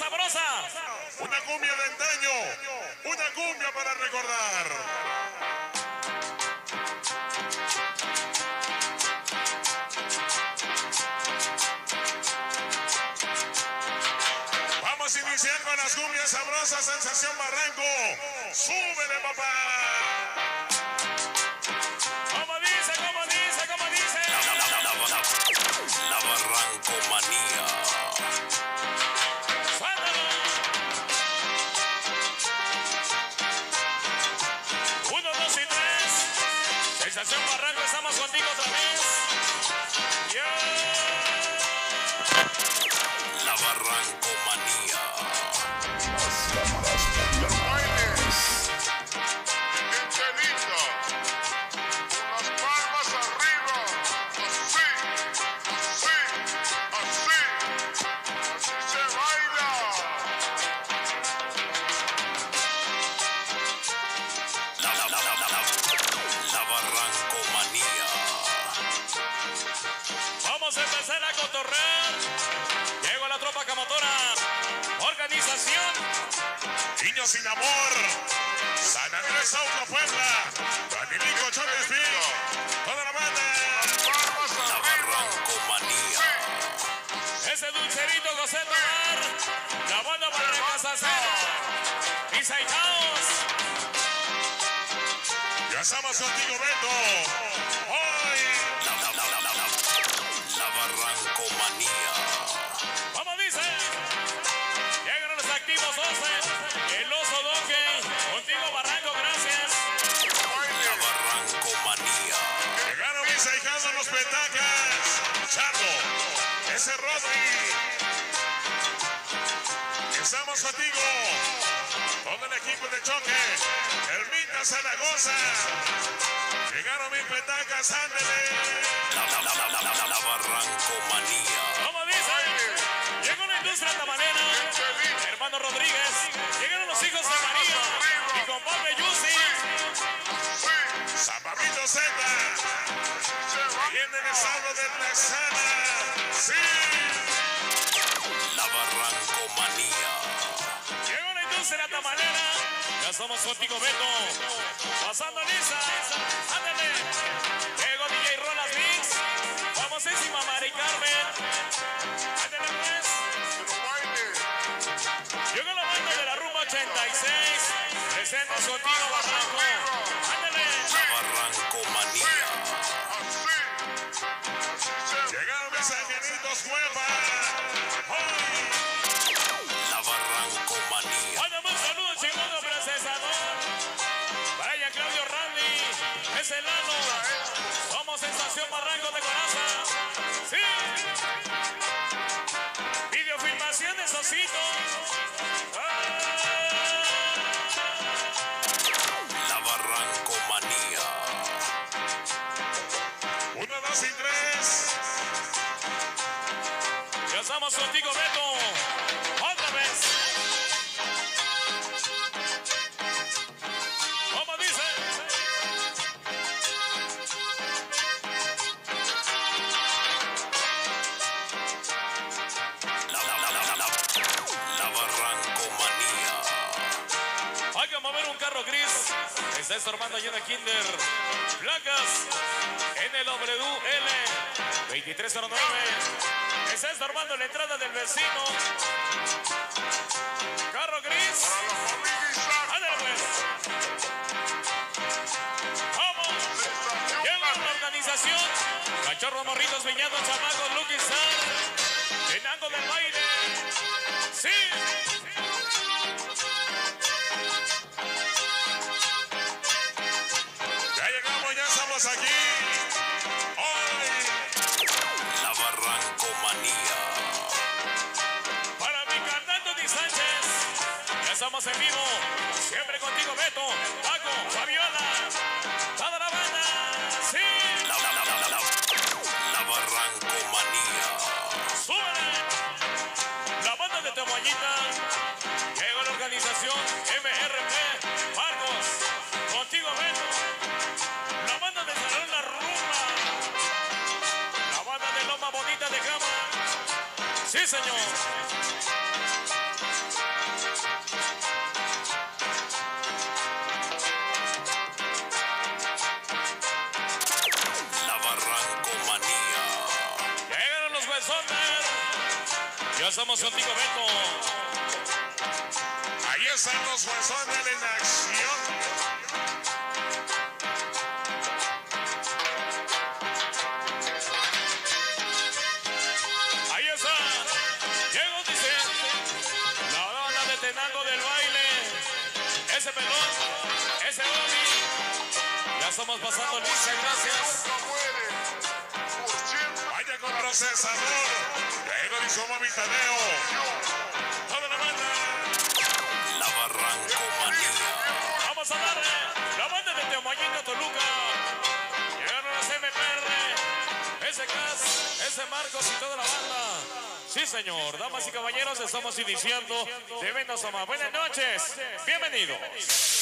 sabrosa. Una cumbia de antaño, una cumbia para recordar. Vamos a iniciar con las cumbias sabrosas, sensación Barranco. ¡Súbele, papá! Sensación Barranco, estamos contigo otra vez. Yeah. Cotorrear. Llegó la tropa camotora. Organización. Niños sin amor. San Andrés Auto Puebla. Danilico Chávez Big. Toda la banda. La Barrancomanía. Ese dulcerito José Tomar. La banda Barranca Sacera. Y Saijaos. Ya estamos contigo, Beto. Ahijados los petacas. Chato. Ese Rodri. Estamos contigo. Todo el equipo de choque. Ermita Zaragoza. Llegaron mis petacas, ándele. La, la, la, la, la, la, la, la Barrancomanía. Vamos, dice. Llegó la industria tabanera. Hermano Rodríguez. Llegaron los hijos de María. Y compadre Yusi. Zapamito Z. Viene el estado de Tlaxcala. Sí. La Barrancomanía. Llegó la industria tabanera. Ya somos contigo, Beto. Pasando lisa. Ándale. Llegó DJ Rolas Mix. Famosísima Mari Carmen. Ándale, pues. Llegó la banda de la rumba 86. Presentes contigo, Barranco. Ándale. Mis angelitos Cueva. Hoy. La Barrancomanía. Mándame un saludo chingón, procesador. Vaya Claudio Randy. Es el ano. Somos Sensación Barranco de Coraza. Sí. Videofilmación de Sosito. La Barrancomanía. Uno, dos y tres. Ya estamos contigo, Beto. Otra vez. Que mover un carro gris. Está en el Kinder. Placas NWL 2309. Está estorbando la entrada del vecino. Carro gris. Ándale, pues. Vamos. Lleva la organización. Cachorro Morritos Viñados Chamacos Lucky Star. Enango del baile. Aquí. Hoy. La Barrancomanía. Para mi cantante Di Sánchez. Ya estamos en vivo. Siempre contigo, Beto, Paco, Fabiola. Toda la banda. Sí. La, la, la, la, la, la. Barrancomanía. Súbele. La banda de Tomoñita. Llega la organización MRP. Sí, señor. La Barrancomanía. Llegaron los huesones. Ya estamos contigo, Beto. Ahí están los huesones en acción. Tenango del baile. Ese pelón. Ese Bobby. Ya estamos pasando lista, gracias. Vaya con procesador. Luego dijo Mami Tadeo. Toda la banda. La Barranco Manía. Vamos a darle. La banda de Teomayinga, Toluca. Llegaron las MPR. Ese Cas, ese Marcos y toda la banda. Sí, señor. Damas y caballeros, estamos iniciando de Vendas a más. Buenas noches. Bienvenidos.